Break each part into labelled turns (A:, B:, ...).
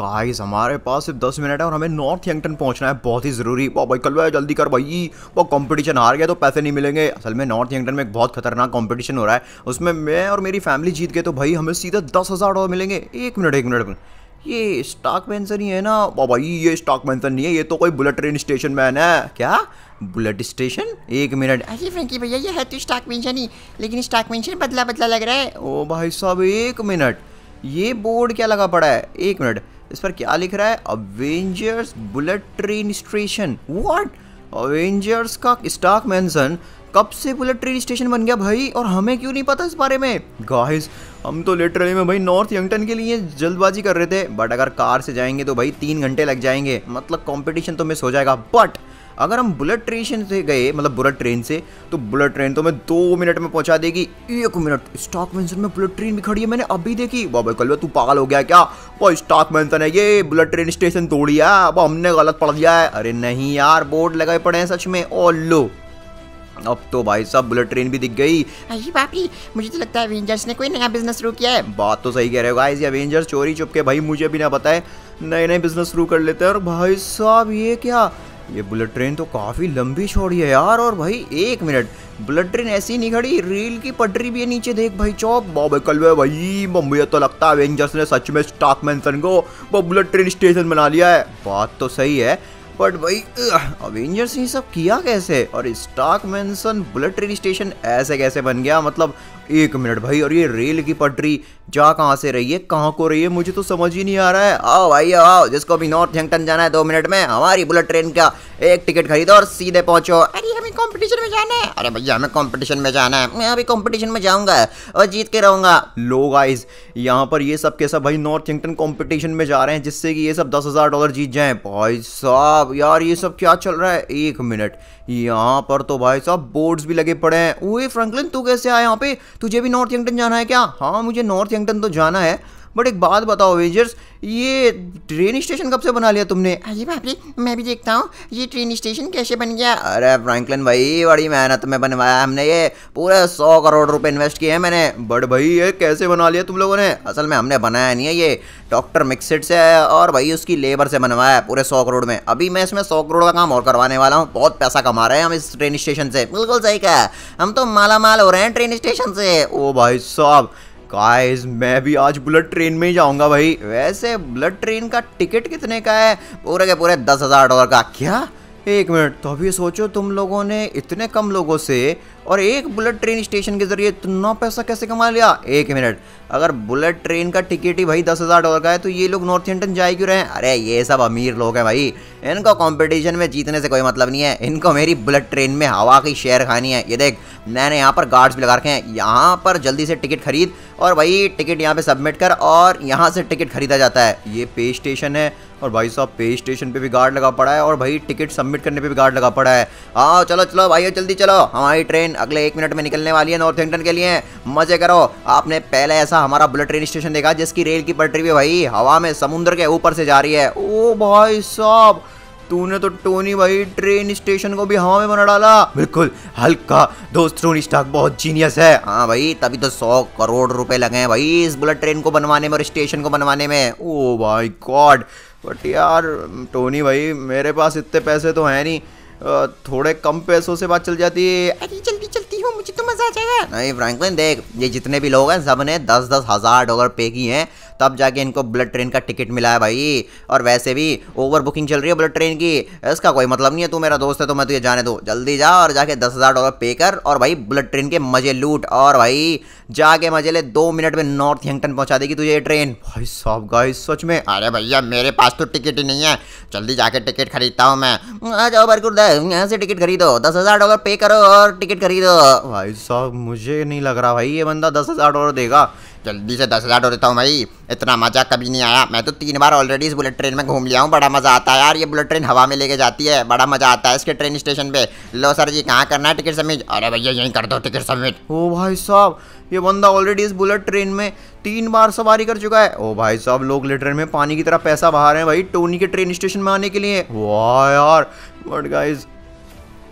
A: Guys हमारे पास सिर्फ़ दस मिनट है और हमें नॉर्थ यंगटन पहुँचना है। बहुत ही ज़रूरी। वो भाई, कल भाई, जल्दी कर भाई। वो कंपटीशन हार गया तो पैसे नहीं मिलेंगे। असल में नॉर्थ यंगटन में एक बहुत खतरनाक कंपटीशन हो रहा है। उसमें मैं और मेरी फैमिली जीत गए तो भाई हमें सीधा दस हज़ार डॉलर मिलेंगे। एक मिनट एक मिनट ये स्टॉक मेंशन ही है ना? भाई, ये स्टॉक मेंशन नहीं है। ये तो कोई बुलेट ट्रेन स्टेशन मैन है। क्या? बुलेट स्टेशन एक मिनट
B: अरे फ्रेंकी भैया, ये है तो स्टॉक मेंशन ही लेकिन स्टॉक मेंशन बदला बदला लग रहा है।
A: ओ भाई साहब, एक मिनट ये बोर्ड क्या लगा पड़ा है? एक मिनट इस पर क्या लिख रहा है? Avengers bullet train station what Avengers का स्टॉक मेंशन कब से बुलेट ट्रेन स्टेशन बन गया भाई? और हमें क्यों नहीं पता इस बारे में? गाइस हम तो लिटरली में भाई नॉर्थ यंगटन के लिए जल्दबाजी कर रहे थे बट अगर कार से जाएँगे तो भाई तीन घंटे लग जाएँगे। मतलब कंपटीशन तो मिस हो जाएगा बट अगर हम बुलेट ट्रेन से गए मतलब बुलेट ट्रेन से तो बुलेट ट्रेन तो मैं दो मिनट में पहुँचा देगी। एक मिनट। स्टॉक मेंशन में बुलेट ट्रेन भी खड़ी है मैंने अभी देखी। बाबा कल तू पागल हो गया क्या? वो स्टॉक मेंशन है ये बुलेट ट्रेन स्टेशन तोड़ी है। वो हमने गलत पढ़ दिया है। अरे नहीं यार बोर्ड लगाए पड़े हैं सच में। ओ लो। अब तो भाई साहब बुलेट ट्रेन भी दिख गई।
B: अरे बाप मुझे तो लगता है एवेंजर्स ने कोई नया बिज़नेस शुरू किया है।
A: बात तो सही कह रहे हो गाइस ये अवेंजर्स चोरी चुप के भाई मुझे भी ना पता है। नए नए बिज़नेस शुरू कर लेते हैं। और भाई साहब ये क्या? ये बुलेट ट्रेन तो काफ़ी लंबी छोड़ी है यार, और भाई एक मिनट। बुलेट ट्रेन ऐसी नहीं खड़ी, रेल की पटरी भी है नीचे, देख भाई चौप बाबे कल भाई मुझे तो लगता है अवेंजर्स ने सच में स्टॉक मेंशन को वो बुलेट ट्रेन स्टेशन बना लिया है। बात तो सही है बट भाई अवेंजर्स ये सब किया कैसे? और Stark mansion bullet train station ऐसे कैसे बन गया? मतलब एक मिनट भाई, और ये रेल की पटरी जा कहाँ से रही है? कहाँ को रही है? मुझे तो समझ ही नहीं आ रहा है। आओ भाई, आओ। जिसको भी नॉर्थ यंगटन जाना है दो मिनट में, हमारी बुलेट ट्रेन का एक टिकट खरीदो और सीधे पहुंचो।
B: अरे, हमें कंपटीशन में जाना है।
A: अरे भैया, हमें कंपटीशन में जाना है। मैं अभी कंपटीशन में जाऊँगा और जीत के रहूँगा। लो गाइस यहाँ पर ये सब के सब भाई नॉर्थ यंगटन कॉम्पिटिशन में जा रहे हैं जिससे कि ये सब दस डॉलर जीत जाए। भाई साहब, यार ये सब क्या चल रहा है? एक मिनट। यहाँ पर तो भाई साहब बोर्ड्स भी लगे पड़े हैं। ओए फ्रैंकलिन तू कैसे आया यहाँ पे? तुझे भी नॉर्थ यंगटन जाना है क्या? हाँ मुझे नॉर्थ यंगटन तो जाना है बट एक बात बताओ वेजर्स ये ट्रेन स्टेशन कब से बना लिया तुमने?
B: अरे बाप रे मैं भी देखता हूँ ये ट्रेन स्टेशन कैसे बन गया?
A: अरे फ्रैंकलिन भाई बड़ी मेहनत में बनवाया हमने ये पूरे सौ करोड़ रुपए इन्वेस्ट किए हैं मैंने। बट भाई ये कैसे बना लिया तुम लोगों ने? असल में हमने बनाया नहीं है ये डॉक्टर मिक्सिट से और भाई उसकी लेबर से बनवाया है पूरे सौ करोड़ में। अभी मैं इसमें सौ करोड़ का काम और करवाने वाला हूँ बहुत पैसा कमा रहे हैं हम इस ट्रेन स्टेशन से। बिल्कुल सही कहा हम तो माला माल हो रहे हैं ट्रेन स्टेशन से। ओ भाई साहब गाइस मैं भी आज बुलेट ट्रेन में ही जाऊँगा भाई। वैसे बुलेट ट्रेन का टिकट कितने का है? पूरे के पूरे दस हज़ार डॉलर का। क्या? एक मिनट तो अभी सोचो तुम लोगों ने इतने कम लोगों से और एक बुलेट ट्रेन स्टेशन के ज़रिए इतना पैसा कैसे कमा लिया? एक मिनट। अगर बुलेट ट्रेन का टिकट ही भाई दस हज़ार डॉलर का है तो ये लोग नॉर्थ इंडियन जाए क्यों रहे हैं? अरे ये सब अमीर लोग हैं भाई। इनको कंपटीशन में जीतने से कोई मतलब नहीं है। इनको मेरी बुलेट ट्रेन में हवा की शेयर खानी है। ये देख, मैंने यहाँ पर गार्ड्स भी लगा रखे हैं। यहाँ पर जल्दी से टिकट खरीद और भाई टिकट यहाँ पे सबमिट कर और यहाँ से टिकट खरीदा जाता है। ये पे स्टेशन है और भाई साहब पे स्टेशन पे भी गार्ड लगा पड़ा है और भाई टिकट सबमिट करने पे भी गार्ड लगा पड़ा है। आओ, चलो चलो, भाई, जल्दी चलो। हमारी ट्रेन अगले एक मिनट में निकलने वाली है नॉर्थ के लिए। मज़े करो। आपने पहले ऐसा हमारा बुलेट ट्रेन स्टेशन देखा, जिसकी रेल की पटरी भी भाई हवा में समुद्र के ऊपर से जा रही है। ओ भाई साहब, तूने तो टोनी भाई ट्रेन स्टेशन को भी हवा में बना डाला। बिल्कुल, हल्का दोस्त टोनी बहुत जीनियस है। हाँ भाई, तभी तो सौ करोड़ रुपए लगे हैं भाई इस बुलेट ट्रेन को बनवाने में और स्टेशन को बनवाने में। ओ भाई गॉड, बट यार टोनी भाई, मेरे पास इतने पैसे तो हैं नहीं। थोड़े कम पैसों से बात चल जाती है।
B: अरे जल्दी
A: नहीं फ्रैंकलिन देख, ये जितने भी लोग हैं सबने दस दस हज़ार डॉलर पे किए हैं। तब जाके इनको बुलेट ट्रेन का टिकट मिला है भाई। और वैसे भी ओवर बुकिंग चल रही है बुलेट ट्रेन की। इसका कोई मतलब नहीं है, तू मेरा दोस्त है तो मैं तुझे जाने दो। जल्दी जा और जाके दस हज़ार डॉलर पे कर। और भाई, बुलेट ट्रेन के मज़े लूट। और भाई, जाके मज़े ले दो मिनट में नॉर्थ यंगटन पहुँचा देगी तुझे ये ट्रेन। भाई साहब गाइस सच में।
B: अरे भैया, मेरे पास तो टिकट ही नहीं है। जल्दी जाके टिकट खरीदता हूँ मैं। आ जाओ बरकुर यहाँ से टिकट खरीदो। दस हज़ार डॉलर पे करो और टिकट खरीदो।
A: भाई साहब मुझे नहीं लग रहा भाई, ये बंदा दस हज़ार डॉलर देगा।
B: जल्दी से दस हज़ार डॉलर देता हूँ भाई, इतना मज़ा कभी नहीं आया। मैं तो तीन बार ऑलरेडी इस बुलेट ट्रेन में घूम लिया हूँ, बड़ा मज़ा आता है यार, ये बुलेट ट्रेन हवा में लेके जाती है, बड़ा मज़ा आता है इसके ट्रेन स्टेशन पे। लो सर जी, कहाँ करना है टिकट सबमिट अरे भैया, यहीं कर दो टिकट सबमिट
A: ओ भाई साहब, ये बंदा ऑलरेडी इस बुलेट ट्रेन में तीन बार सवारी कर चुका है। ओ भाई साहब, लोग ट्रेन में पानी की तरह पैसा बहा रहे हैं भाई, टोनी के ट्रेन स्टेशन में आने के लिए। वाह यार बट गाइज़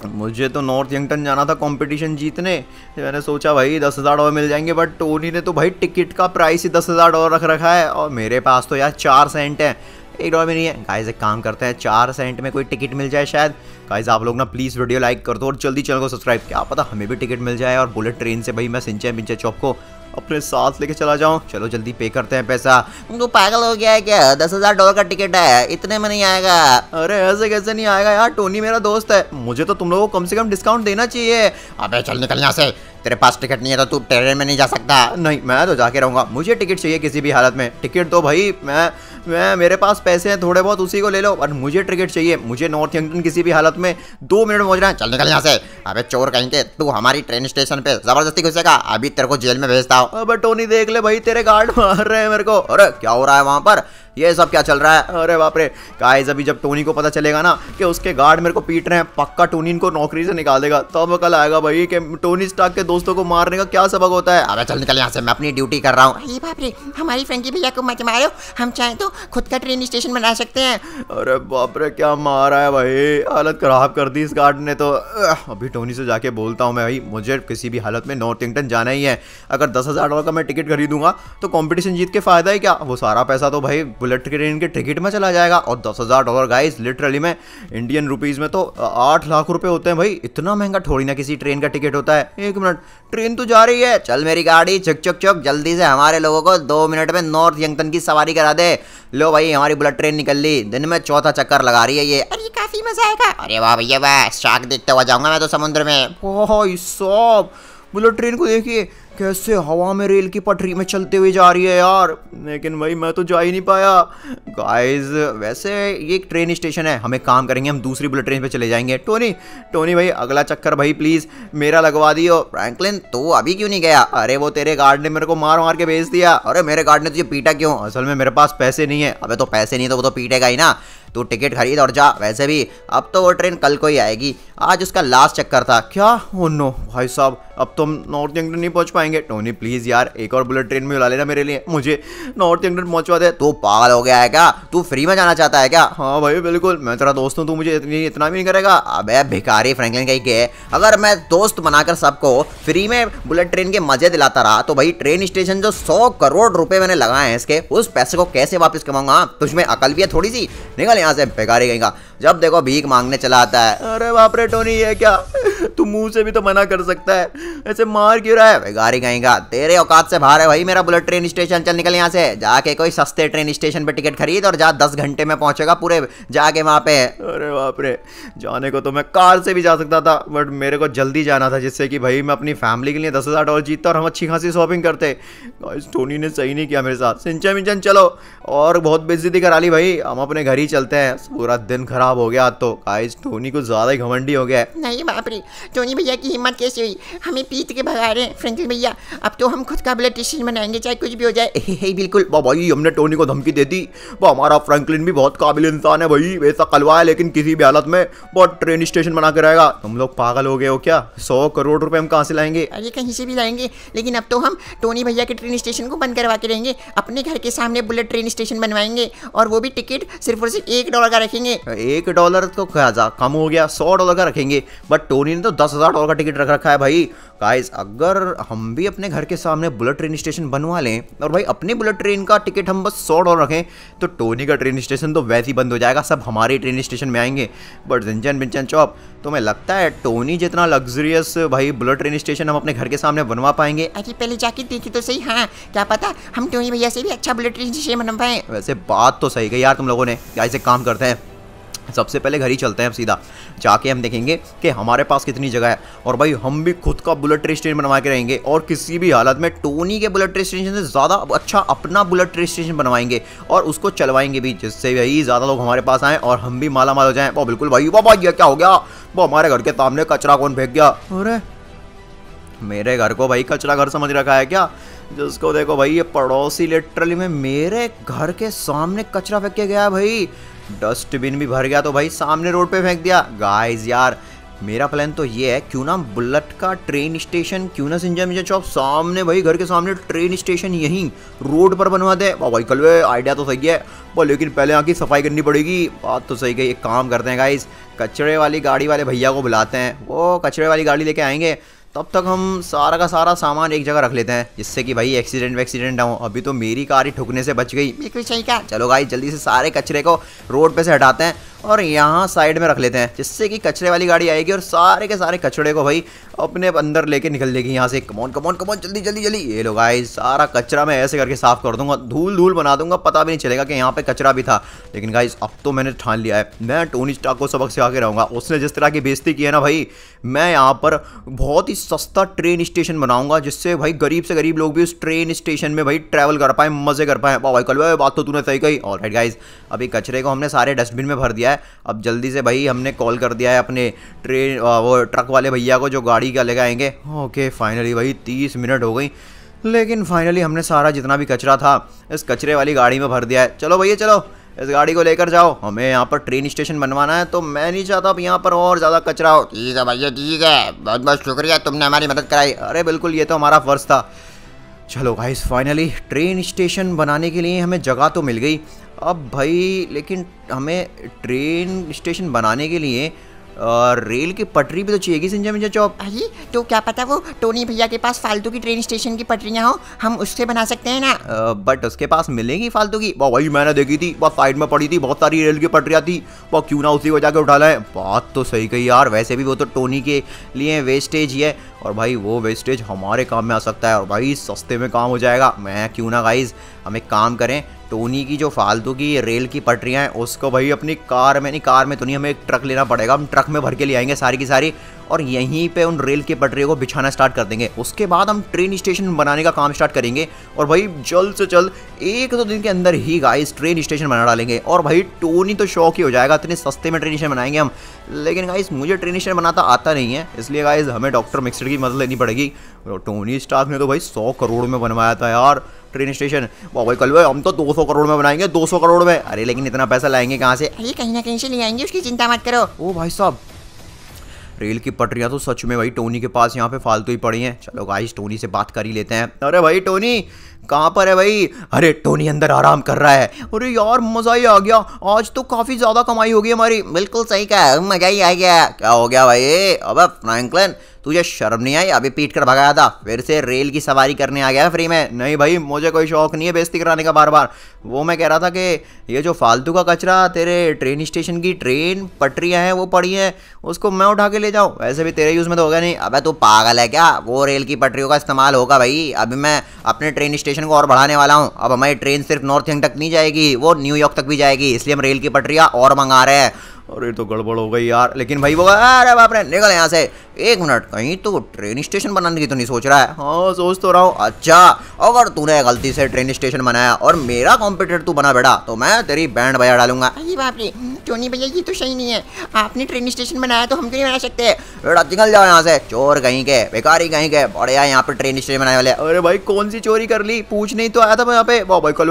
A: मुझे तो नॉर्थ यंगटन जाना था कंपटीशन जीतने। मैंने सोचा, भाई, दस हज़ार डॉलर मिल जाएँगे बट टोनी ने तो भाई टिकट का प्राइस ही दस हज़ार डॉलर रख रखा है। और मेरे पास तो यार चार सेंट है। एक डॉलर में नहीं है। गाइज़ एक काम करते हैं, चार सेंट में कोई टिकट मिल जाए शायद। गाइज़ आप लोग ना प्लीज़ वीडियो लाइक कर दो और जल्दी चैनल को सब्सक्राइब क्या। पता, हमें भी टिकट मिल जाए और बुलेट ट्रेन से भाई मैं सिंचे पिंचे चौक को अपने साथ लेके चला जाऊँ। चलो जल्दी पे करते हैं पैसा।
C: तू पागल हो गया है क्या? दस हज़ार डॉलर का टिकट है। इतने में नहीं आएगा।
A: अरे ऐसे कैसे नहीं आएगा यार? टोनी मेरा दोस्त है। मुझे तो तुम लोगों को कम से कम डिस्काउंट देना चाहिए।
C: अबे चल निकल यहाँ से। तेरे पास टिकट नहीं है तो तू ट्रेन में नहीं जा सकता।
A: नहीं मैं तो जाके रहूँगा। मुझे टिकट चाहिए किसी भी हालत में। टिकट तो भाई मैं मैं मेरे पास पैसे हैं थोड़े बहुत उसी को ले लो और मुझे टिकट चाहिए। मुझे नॉर्थ यंगटन किसी भी हालत में दो मिनट में पहुँचना है।
C: चल निकल यहाँ से। अबे चोर कहीं के तू हमारी ट्रेन स्टेशन पे ज़बरदस्ती घुसेगा अभी तेरे को जेल में भेजता हूँ।
A: अब टोनी देख ले भाई तेरे गार्ड मार रहे हैं मेरे को। अरे क्या हो रहा है वहाँ पर? ये सब क्या चल रहा है? अरे बाप रे। गाइस अभी जब टोनी को पता चलेगा ना कि उसके गार्ड मेरे को पीट रहे हैं पक्का टोनी इनको नौकरी से निकाल देगा। तब तो कल आएगा भाई कि टोनी स्टार्क के दोस्तों को मारने का क्या सबक होता है?
C: अबे चल निकल यहाँ से मैं अपनी ड्यूटी कर रहा हूँ। अरे बाप रे हमारी फ्रेंकी भैया को मत मारो। हम चाहे तो खुद का ट्रेन स्टेशन बना सकते हैं।
A: अरे बाप रे क्या मारा है भाई? हालत खराब कर दी इस गार्ड ने तो। अभी टोनी से जाके बोलता हूँ मैं भाई मुझे किसी भी हालत में नॉर्थ इंगटन जाना ही है। अगर दस हज़ार डॉलर का मैं टिकट खरीदूँगा तो कॉम्पिटिशन जीत के फ़ायदा है क्या? वो सारा पैसा तो भाई बुलेट ट्रेन के टिकट में चला जाएगा और दस हज़ार डॉलर गाइस लिटरली में इंडियन रुपीज़ में तो आठ लाख रुपए होते हैं भाई। इतना महँगा थोड़ी ना किसी ट्रेन का टिकट होता है। एक मिनट ट्रेन तो जा रही है। चल मेरी गाड़ी, चुक चुक चुक, जल्दी से हमारे लोगों को दो मिनट में नॉर्थ यंगटन की सवारी करा दे। लो भाई, हमारी बुलेट ट्रेन निकल ली। दिन में चौथा चक्कर लगा रही है ये।
C: अरे काफ़ी मज़ा आएगा। अरे वाह भैया, वाह शार्क देखते हुआ जाऊँगा मैं तो समुद्र में।
A: सब बुलेट ट्रेन को देखिए। कैसे हवा में रेल की पटरी में चलते हुए जा रही है यार? लेकिन भाई, मैं तो जा ही नहीं पाया। गाइस वैसे ये एक ट्रेन स्टेशन है। हमें काम करेंगे, हम दूसरी बुलेट ट्रेन पे चले जाएँगे। टोनी टोनी भाई, अगला चक्कर भाई प्लीज़ मेरा लगवा दियो।
C: फ्रैंकलिन तो अभी क्यों नहीं गया?
A: अरे वो तेरे गार्ड ने मेरे को मार मार के भेज दिया। अरे मेरे गार्ड ने तुझे पीटा क्यों? असल में मेरे पास पैसे नहीं है।
C: अबे तो पैसे नहीं तो वो तो पीटेगा ही ना। तू टिकट खरीद और जा। वैसे भी अब तो वो ट्रेन कल को ही आएगी। आज उसका लास्ट चक्कर था।
A: क्या? ओ नो भाई साहब, अब तो नॉर्थ इंग्लैंड नहीं पहुँच पाएँगे। टोनी प्लीज़ यार, एक और बुलेट ट्रेन में बुला लेना मेरे लिए। मुझे नॉर्थ इंग्लैंड पहुंचवा दे।
C: तू पागल हो गया है क्या? तू फ्री में जाना चाहता है क्या?
A: हाँ भाई, बिल्कुल। मैं तेरा दोस्त हूँ, तू मुझे इतनी, इतना भी नहीं करेगा।
C: अब भिखारी फ्रैंकलिन कहीं के अगर मैं दोस्त बनाकर सबको फ्री में बुलेट ट्रेन के मज़े दिलाता रहा तो भाई ट्रेन स्टेशन जो सौ करोड़ रुपए मैंने लगाए हैं इसके, उस पैसे को कैसे वापस कमाऊँगा? तुझमें अकल भी है थोड़ी सी। निकल यहाँ से भिखारी कहीं का जब देखो भीख मांगने चला आता है।
A: अरे बाप रे, टोनी, ये क्या? तू मुँह से भी तो मना कर सकता है। ऐसे मार क्यों रहा है?
C: गाड़ी कहेगा तेरे औकात से बाहर है भाई मेरा बुलेट ट्रेन स्टेशन। चल निकल यहाँ से। जाके कोई सस्ते ट्रेन स्टेशन पे टिकट खरीद और जा, दस घंटे में पहुंचेगा पूरे जाके वहाँ पे।
A: अरे बाप रे, जाने को तो मैं कार से भी जा सकता था, बट मेरे को जल्दी जाना था, जिससे कि भाई मैं अपनी फैमिली के लिए दस हज़ार डॉलर जीतता और हम अच्छी खासी शॉपिंग करते। टोनी ने सही नहीं किया मेरे साथ। सिंचन मिंचन चलो। और बहुत बेइज्जती करा ली भाई। हम अपने घर ही चलते हैं। पूरा दिन खराब हो गया। तो गाइस टोनी को ज़्यादा ही घमंडी हो गया है।
C: नहीं बाप रे टोनी भैया की हिम्मत कैसे हुई? हमें पीट के भगा रहे हैं फ्रेंकलिन भैया। अब तो हम खुद का ब्लड टेस्ट बनाएँगे चाहे कुछ भी हो जाए।
A: हे बिल्कुल। भाई हमने टोनी को धमकी दे दी। वो हमारा फ्रैंकलिन भी बहुत काबिल इंसान है भाई। वैसा कलवा है लेकिन किसी भी हालत में बहुत ट्रेन स्टेशन बना के रहेगा। तुम लोग पागल हो गए हो क्या? सौ करोड़ रुपए हम कहाँ से लाएँगे?
C: अरे कहीं से भी लाएँगे। लेकिन अब तो हम टोनी भैया के ट्रेन स्टेशन को बंद करवा के रहेंगे। अपने घर के सामने बुलेट ट्रेन स्टेशन बनवाएँगे। और वो भी टिकट सिर्फ़ और सिर्फ़ एक डॉलर का रखेंगे।
A: एक डॉलर तो कम हो गया सौ डॉलर का रखेंगे। बट टोनी ने तो दस हज़ार डॉलर का टिकट रख रखा है भाई। गाइस अगर हम भी अपने घर के सामने बुलेट ट्रेन स्टेशन बनवा लें और भाई अपनी बुलेट ट्रेन का टिकट हम बस सौ डॉलर रखें तो टोनी का ट्रेन स्टेशन तो वैसे ही बंद हो जाएगा सब हमारे ट्रेन स्टेशन में आएँगे। बट जिंचन बिंचन चौप तो मैं लगता है टोनी जितना लग्जरियस भाई बुलेट ट्रेन स्टेशन हम अपने घर के सामने बनवा पाएँगे?
C: अरे पहले जाके देखी तो सही हाँ। क्या पता हम टोनी भैया से भी अच्छा बुलेट ट्रेन स्टेशन बनवा पाए
A: वैसे बात तो सही गई यार तुम लोगों ने। क्या इसे काम करते हैं। सबसे पहले घर ही चलते हैं अब सीधा। जाके हम देखेंगे कि हमारे पास कितनी जगह है। और भाई हम भी खुद का बुलेट ट्रेन स्टेशन बनवा के रहेंगे और किसी भी हालत में टोनी के बुलेट ट्रेन स्टेशन से ज़्यादा अच्छा अपना बुलेट ट्रेन स्टेशन बनवाएँगे और उसको चलवाएँगे भी जिससे भाई ज़्यादा लोग हमारे पास आएँ और हम भी माला माल हो जाएँ। वो बिल्कुल भाई वो भाई क्या हो गया? वो हमारे घर के सामने कचरा कौन फेंक गया? अरे मेरे घर को भाई कचरा घर समझ रखा है क्या? जिसको देखो भाई ये पड़ोसी लिटरली में मेरे घर के सामने कचरा फेंक के गया भाई। डस्टबिन भी भर गया तो भाई सामने रोड पे फेंक दिया। गाइस यार, मेरा प्लान तो ये है, क्यों ना बुलेट का ट्रेन स्टेशन क्यों ना सिंजा मिंजा चौक सामने, भाई, घर के सामने ट्रेन स्टेशन यहीं रोड पर बनवा दे। भाई, कल आइडिया तो सही है। वो लेकिन पहले यहाँ की सफ़ाई करनी पड़ेगी। बात तो सही गई एक काम करते हैं गाइस कचरे वाली गाड़ी वाले भैया को बुलाते हैं। वो कचरे वाली गाड़ी लेके आएँगे। तब तक हम सारा का सारा सामान एक जगह रख लेते हैं, जिससे कि भाई एक्सीडेंट वैक्सीडेंट ना हो। अभी तो मेरी कार ही ठुकने से बच गई। बिल्कुल सही कहा चलो भाई जल्दी से सारे कचरे को रोड पे से हटाते हैं और यहाँ साइड में रख लेते हैं, जिससे कि कचरे वाली गाड़ी आएगी और सारे के सारे कचड़े को भाई अपने अंदर लेके निकल देगी यहाँ से। कमौन कमौन कमौन जल्दी जल्दी जल्दी। ये लो भाई सारा कचरा मैं ऐसे करके साफ़ कर दूँगा। धूल धूल बना दूँगा, पता भी नहीं चलेगा कि यहाँ पे कचरा भी था। लेकिन गाइस अब तो मैंने ठान लिया है। मैं टोनी स्टाक को सबक सिखा के रहूँगा। उसने जिस तरह की बेजती की है ना भाई, मैं यहाँ पर बहुत ही सस्ता ट्रेन स्टेशन बनाऊँगा, जिससे भाई गरीब से गरीब लोग भी उस ट्रेन स्टेशन में भाई ट्रैवल कर पाए, मज़े कर पाए। भाई कल बात तो तूने सही कही। और राइट गाइज़ अभी कचरे को हमने सारे डस्टबिन में भर दिया है। अब जल्दी से भाई हमने कॉल कर दिया है अपने ट्रेन वो ट्रक वाले भैया को जो गाड़ी का लेकर आएँगे। ओके फाइनली भाई तीस मिनट हो गई। लेकिन फाइनली हमने सारा जितना भी कचरा था, इस कचरे वाली गाड़ी में भर दिया है। चलो भैया, चलो। इस गाड़ी को लेकर जाओ। हमें यहाँ पर ट्रेन स्टेशन बनवाना है तो मैं नहीं चाहता अब यहाँ पर और ज़्यादा कचरा हो।
B: ठीक है भैया ठीक है। बहुत बहुत शुक्रिया, तुमने हमारी मदद कराई।
A: अरे बिल्कुल, ये तो हमारा फ़र्ज़ था। चलो भाई फाइनली ट्रेन स्टेशन बनाने के लिए हमें जगह तो मिल गई। अब भाई, लेकिन हमें ट्रेन स्टेशन बनाने के लिए और रेल की पटरी भी तो चाहिए संजय मिंजा चौक?
C: अरे तो क्या पता वो टोनी भैया के पास फालतू की ट्रेन स्टेशन की पटरियाँ हो हम उससे बना सकते हैं ना?
A: बट उसके पास मिलेगी फालतू की? वो वही मैंने देखी थी बहुत साइड में पड़ी थी बहुत सारी रेल की पटरियाँ थी। वो क्यों ना उसी को जाकर उठा लाए? बात तो सही कही यार वैसे भी वो तो टोनी के लिए वेस्टेज ही है। और भाई वो वेस्टेज हमारे काम में आ सकता है और भाई सस्ते में काम हो जाएगा। मैं क्यों ना गाइज़ हम एक काम करें टोनी की जो फालतू की रेल की पटरियाँ हैं, उसको भाई अपनी कार में, नहीं, कार में तो नहीं, हमें एक ट्रक लेना पड़ेगा। हम ट्रक में भर के ले आएँगे सारी की सारी और यहीं पे उन रेल की पटरियों को बिछाना स्टार्ट कर देंगे। उसके बाद हम ट्रेन स्टेशन बनाने का काम स्टार्ट करेंगे और भाई जल्द से जल्द एक दो दिन के अंदर ही गाइस ट्रेन स्टेशन बना डालेंगे। और भाई टोनी तो शौक ही हो जाएगा, इतने सस्ते में ट्रेन स्टेशन बनाएँगे हम। लेकिन गाइस मुझे ट्रेन स्टेशन बनाता आता नहीं है, इसलिए गाइस हमें डॉक्टर मिक्सर की मदद लेनी पड़ेगी। टोनी स्टाफ ने तो भाई सौ करोड़ में बनवाया था यार। ट्रेन स्टेशन भाई कल हम तो 200 करोड़ में बनाएँगे 200 करोड़ में। अरे लेकिन इतना पैसा लाएँगे कहाँ से?
C: अरे कहीं ना कहीं से ले आएँगे उसकी चिंता मत करो।
A: ओ भाई साहब रेल की पटरियाँ तो सच में भाई टोनी के पास यहाँ पे फालतू ही पड़ी हैं। चलो गाइस टोनी से बात कर ही लेते हैं। अरे भाई टोनी कहाँ पर है भाई? अरे टोनी अंदर आराम कर रहा है। अरे यार मज़ा ही आ गया। आज तो काफ़ी ज़्यादा कमाई होगी हमारी।
B: बिल्कुल सही कहा मज़ा ही आ गया।
A: क्या हो गया भाई? अब फ्रैंकलिन तुझे शर्म नहीं आई? अभी पीट कर भगाया था। फिर से रेल की सवारी करने आ गया फ्री में। नहीं भाई, मुझे कोई शौक नहीं है बेइज्जती कराने का बार बार वो मैं कह रहा था कि ये जो फालतू का कचरा, तेरे ट्रेन स्टेशन की ट्रेन पटरियाँ हैं, वो पड़ी हैं, उसको मैं उठा के ले जाऊँ? वैसे भी तेरे यूज़ में तो होगा नहीं।
B: अब तू पागल है क्या? वो रेल की पटरियों का इस्तेमाल होगा भाई। अभी मैं अपने ट्रेन स्टेशन को और बढ़ाने वाला हूँ। अब हमारी ट्रेन सिर्फ़ नॉर्थ इंग तक नहीं जाएगी, वो न्यूयॉर्क तक भी जाएगी। इसलिए हम रेल की पटरियाँ और मंगा रहे हैं।
A: अरे तो गड़बड़ हो गई यार। लेकिन भाई वो अरे बाप रे निकल यहाँ से। एक मिनट कहीं तो ट्रेन स्टेशन बनाने की तो नहीं सोच रहा है? हाँ सोच तो रहा हूँ। अच्छा अगर तूने गलती से ट्रेन स्टेशन बनाया और मेरा कॉम्पिटेटर तू बना बेटा तो मैं तेरी बैंड बजा डालूँगा।
C: अरे बाप रे टोनी भैया ये तो सही नहीं है। आपने ट्रेन स्टेशन बनाया तो हम क्यों नहीं बना सकते?
A: बेटा निकल जाओ यहाँ से। चोर कहीं के बेकारी कहीं के बढ़िया यहाँ पे ट्रेन स्टेशन बनाने वाले। अरे भाई कौन सी चोरी कर ली? पूछ नहीं तो आया था मैं यहाँ पे। बाबा कल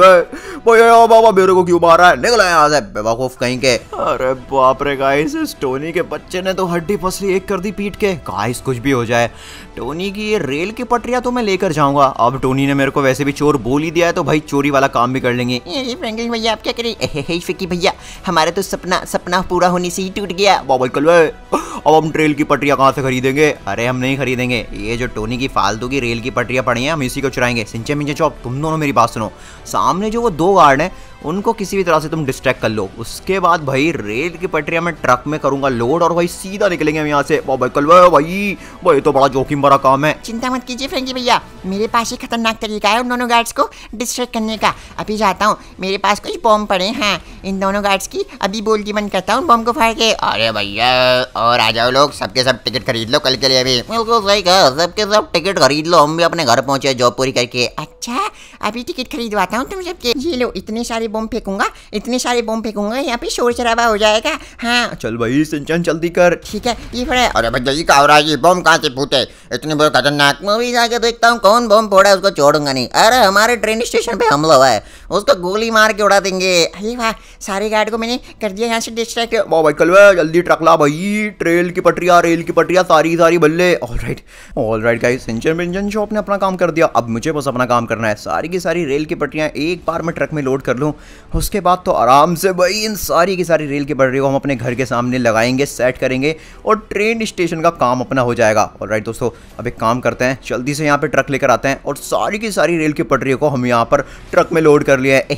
A: भाई बाबा मेरे को क्यों मारा है? निकला यहाँ से बेवकूफ़ कहीं के। अरे बाप रे गाइस इस टोनी के बच्चे ने तो हड्डी फसली एक कर दी पीट के। गाइस कुछ भी हो जाए। टोनी की ये रेल की पटरिया तो मैं लेकर जाऊँगा। अब टोनी ने मेरे को वैसे भी चोर बोल ही दिया है तो भाई चोरी वाला काम भी कर लेंगे।
C: फ्रैंकलिन भैया आप क्या करें? फिक्की भैया हमारा तो सपना सपना पूरा होने से ही टूट गया।
A: बाबा कल अब हम रेल की पटरिया कहाँ से खरीदेंगे? अरे हम नहीं खरीदेंगे। ये जो टोनी की फालतू की रेल की पटरिया पड़ी हैं हम इसी को चुराएँगे। सिंचे मिंचे चौप तुम दोनों मेरी बात सुनो। सामने जो वो दो गार्ड हैं उनको किसी भी तरह से तुम डिस्ट्रैक्ट कर लो। उसके बाद भाई रेल की पटरिया में ट्रक में करूँगा लोड और भाई सीधा निकलेंगे हम यहाँ से। भाई कल भाई भाई तो बड़ा जोखिम भरा काम है।
C: चिंता मत कीजिए फ्रेंकी भैया मेरे पास ही खतरनाक तरीका है उन दोनों गार्ड्स को डिस्ट्रैक्ट करने का। अभी जाता हूँ मेरे पास कुछ बॉम्ब पड़े हैं। इन दोनों गार्ड्स की अभी बोल की बंद करता हूँ बॉम्ब को फाड़ के।
B: अरे भैया और आ जाओ लोग सबके सब टिकट खरीद लो कल के लिए अभी।
A: बिल्कुल सही कहा सबके सब टिकट खरीद लो हम भी अपने घर पहुँचे जॉब पूरी करके।
C: अच्छा अभी टिकट खरीदवाता हूँ तुम सबके। ये लो इतने सारे बम फेंकूँगा इतने सारे बम फेंकूँगा यहाँ पे शोर शराबा हो जाएगा। हाँ।
A: चल भाई सिंचन जल्दी कर।
C: ठीक है ये फड़ा
B: अरे ये क्या हो रहा है? ये बम कहाँ से फूटे? इतनी बड़ी खतरनाक
A: मूवी जाके देखता हूँ? कौन बम फोड़ा है उसको छोड़ूँगा नहीं। अरे हमारे ट्रेन स्टेशन पे हमला हुआ है। उसको गोली मार के उड़ा देंगे।
C: अरे वाह सारे गार्ड को मैंने कर दिया यहाँ से डिस्ट्रैक्ट
A: वाह भाई कलवे जल्दी ट्रक ला भाई। ट्रेल की पटरिया रेल की पटरिया सारी सारी बल्ले। All right all right guys सिंचन इंजन शॉप ने अपना काम कर दिया। अब मुझे बस अपना काम करना है। सारी की सारी रेल की पटरियाँ एक बार मैं ट्रक में लोड कर लूँ। उसके बाद तो आराम से भाई इन सारी की सारी रेल की पटरी को हम अपने घर के सामने लगाएँगे सेट करेंगे और ट्रेन स्टेशन का काम अपना हो जाएगा। और राइट दोस्तों, अब एक काम करते हैं, जल्दी से यहाँ पे ट्रक लेकर आते हैं और सारी की सारी रेल की पटरियों को हम यहाँ पर ट्रक में लोड कर लिया है।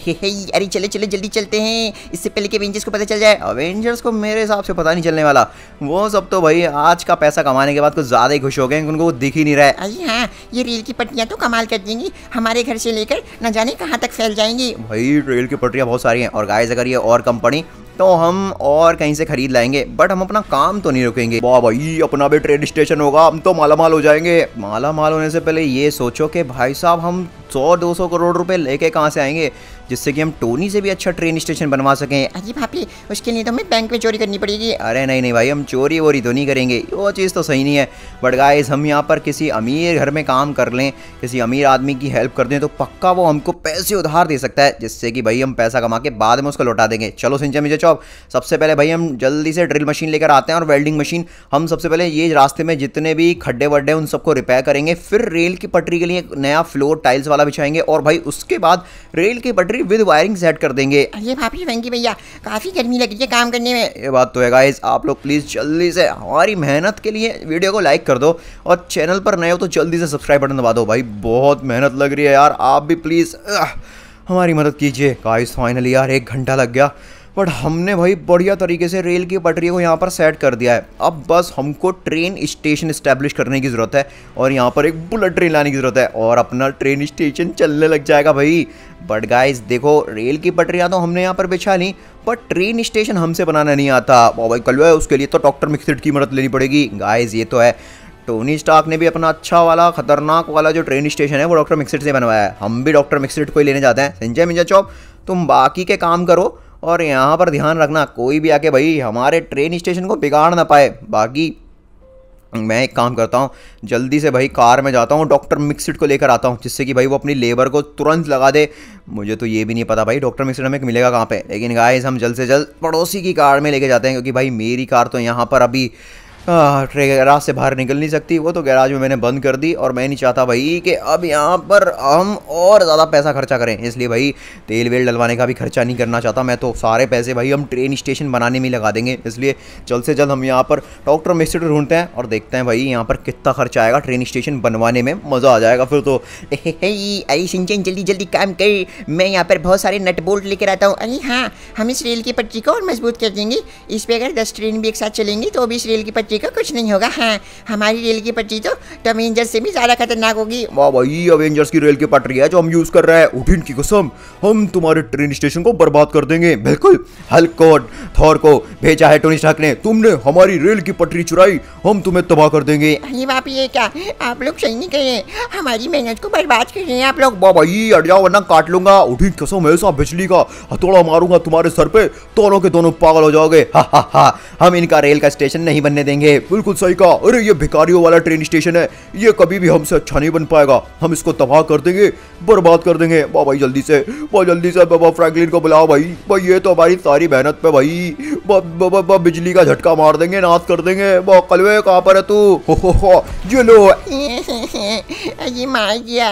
C: अरे चले चले, जल्दी चलते हैं। इससे पहले कि एवेंजर्स को पता चल जाए
A: अवेंजर्स को मेरे हिसाब से पता नहीं चलने वाला। वो सब तो भाई आज का पैसा कमाने के बाद कुछ ज़्यादा ही खुश हो गए उनको वो दिख ही नहीं रहा है।
C: अरे हाँ ये रेल की पट्टियाँ तो कमाल कर देंगी। हमारे घर से लेकर न जाने कहाँ तक फैल जाएँगी।
A: भाई रेल की पटरियाँ बहुत सारी हैं। और गाइस अगर ये और कंपनी तो हम और कहीं से खरीद लाएँगे। बट हम अपना काम तो नहीं रुकेंगे। वाह भाई, अपना भी ट्रेड स्टेशन होगा, हम तो माला माल हो जाएँगे। माला माल होने से पहले ये सोचो कि भाई साहब, हम सौ दो सौ करोड़ रुपए लेके कहाँ से आएँगे? जिससे कि हम टोनी से भी अच्छा ट्रेन स्टेशन बनवा सकें।
C: अरे भाभी उसके लिए तो हमें बैंक में चोरी करनी पड़ेगी।
A: अरे नहीं नहीं भाई हम चोरी वोरी तो नहीं करेंगे। वो चीज़ तो सही नहीं है। बट गाइस हम यहाँ पर किसी अमीर घर में काम कर लें किसी अमीर आदमी की हेल्प कर दें तो पक्का वो हमको पैसे उधार दे सकता है जिससे कि भाई हम पैसा कमा के बाद में उसको लौटा देंगे। चलो सिंचा मुझे चौब सबसे पहले भाई हम जल्दी से ड्रिल मशीन लेकर आते हैं और वेल्डिंग मशीन हम सबसे पहले ये रास्ते में जितने भी खड्डे वड्डे उन सबको रिपेयर करेंगे फिर रेल की पटरी के लिए नया फ्लोर टाइल्स वाला बिछाएँगे और भाई उसके बाद रेल की पटरी विद वायरिंग सेट कर देंगे।
C: अरे भाभी वेंकी भैया काफ़ी गर्मी लग रही है काम करने में।
A: ये बात तो है गाइस आप लोग प्लीज़ जल्दी से हमारी मेहनत के लिए वीडियो को लाइक कर दो और चैनल पर नए हो तो जल्दी से सब्सक्राइब बटन दबा दो। भाई बहुत मेहनत लग रही है यार आप भी प्लीज़ हमारी मदद कीजिए। गाइस फाइनली यार एक घंटा लग गया। बट हमने भाई बढ़िया तरीके से रेल की पटरी को यहाँ पर सेट कर दिया है। अब बस हमको ट्रेन स्टेशन इस्टेब्लिश करने की ज़रूरत है और यहाँ पर एक बुलेट ट्रेन लाने की ज़रूरत है और अपना ट्रेन स्टेशन चलने लग जाएगा भाई। बट गाइस देखो, रेल की पटरियाँ तो हमने यहाँ पर बिछा ली पर ट्रेन स्टेशन हमसे बनाना नहीं आता। ओ भाई, कल उसके लिए तो डॉक्टर मिक्सिड की मदद लेनी पड़ेगी। गाइज़ ये तो है। टोनी स्टार्क ने भी अपना अच्छा वाला, खतरनाक वाला जो ट्रेन स्टेशन है, वो डॉक्टर मिक्सिड से बनवाया है। हम भी डॉक्टर मिक्सिड को ही लेने जाते हैं। संजय मिंजा चौक, तुम बाकी के काम करो। और यहाँ पर ध्यान रखना, कोई भी आके भाई हमारे ट्रेन स्टेशन को बिगाड़ ना पाए। बाकी मैं एक काम करता हूँ, जल्दी से भाई कार में जाता हूँ डॉक्टर मिक्सिड को लेकर आता हूँ, जिससे कि भाई वो अपनी लेबर को तुरंत लगा दे। मुझे तो ये भी नहीं पता भाई डॉक्टर मिक्सिड हमें मिलेगा कहाँ पे? लेकिन गाइस हम जल्द से जल्द पड़ोसी की कार में लेके जाते हैं, क्योंकि भाई मेरी कार तो यहाँ पर अभी गैराज से बाहर निकल नहीं सकती। वो तो गैराज में मैंने बंद कर दी और मैं नहीं चाहता भाई कि अब यहाँ पर हम और ज़्यादा पैसा खर्चा करें। इसलिए भाई तेल वेल डलवाने का भी खर्चा नहीं करना चाहता मैं तो। सारे पैसे भाई हम ट्रेन स्टेशन बनाने में लगा देंगे। इसलिए जल्द से जल्द हम यहाँ पर डॉक्टर मिस्टर ढूंढते हैं और देखते हैं भाई यहाँ पर कितना खर्चा आएगा ट्रेन स्टेशन बनवाने में। मज़ा आ जाएगा फिर तो।
C: अरे सिंचन, जल्दी जल्दी काम कर। मैं यहाँ पर बहुत सारे नट बोल्ट लेकर आता हूँ। अरे हाँ हम इस रेल की पटरी को और मज़बूत कर देंगे। इस पर अगर दस ट्रेन भी एक साथ चलेंगी तो भी इस रेल की पटरी पटरी का कुछ नहीं होगा। हाँ हमारी रेल की पटरी तो, अवेंजर्स से भी ज़्यादा खतरनाक होगी।
A: वाह भाई अवेंजर्स की रेल की पटरी है जो हम यूज़ कर रहे हैं। उठिन की कसम हम तुम्हारे ट्रेन स्टेशन को बर्बाद कर देंगे। बिल्कुल हल्क को थॉर को भेजा है टोनी स्टार्क ने। तुमने हमारी रेल की पटरी चुराई हम तुम्हें तबाह कर देंगे।
C: ये बाप ये क्या? आप लोग सही नहीं कह। हमारी मेहनत को बर्बाद कर रहे हैं आप लोग।
A: वाह भाई अट जाओ वरना काट लूँगा। उठी कसम ऐसा बिजली का हथौड़ा मारूँगा तुम्हारे सर पे दोनों के दोनों पागल हो जाओगे। हा हा हा। हम इनका रेल का स्टेशन नहीं बनने देंगे। बिल्कुल सही कहा। अरे ये भिकारियों वाला ट्रेन स्टेशन है। ये कभी भी हमसे अच्छा नहीं बन पाएगा। हम इसको तबाह कर देंगे बर्बाद कर देंगे। वाह भाई जल्दी से बहुत जल्दी से बाबा फ्रैंकलिन को बुलाओ भाई। भाई ये तो हमारी सारी मेहनत पे भाई। बिजली का झटका मार देंगे नाश कर देंगे। कलवे कहाँ पर है तू? हो हो हो ये लो।
C: ये मार दिया